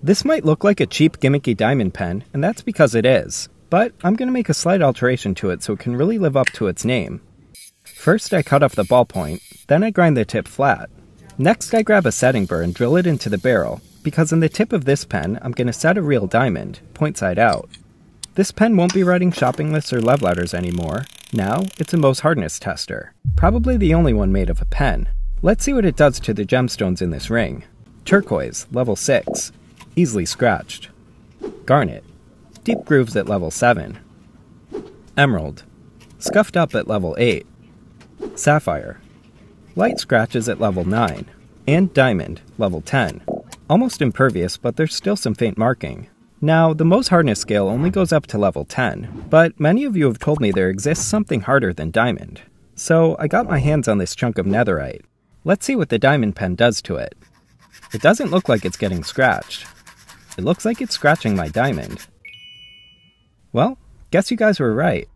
This might look like a cheap gimmicky diamond pen, and that's because it is, but I'm going to make a slight alteration to it so it can really live up to its name. First I cut off the ballpoint, then I grind the tip flat. Next I grab a setting burr and drill it into the barrel, because in the tip of this pen I'm going to set a real diamond, point side out. This pen won't be writing shopping lists or love letters anymore. Now, it's a Mohs hardness tester. Probably the only one made of a pen. Let's see what it does to the gemstones in this ring. Turquoise, level 6. Easily scratched. Garnet. Deep grooves at level 7. Emerald. Scuffed up at level 8. Sapphire. Light scratches at level 9. And Diamond, level 10. Almost impervious, but there's still some faint marking. Now, the Mohs hardness scale only goes up to level 10, but many of you have told me there exists something harder than Diamond. So I got my hands on this chunk of netherite. Let's see what the diamond pen does to it. It doesn't look like it's getting scratched. It looks like it's scratching my diamond. Well, guess you guys were right.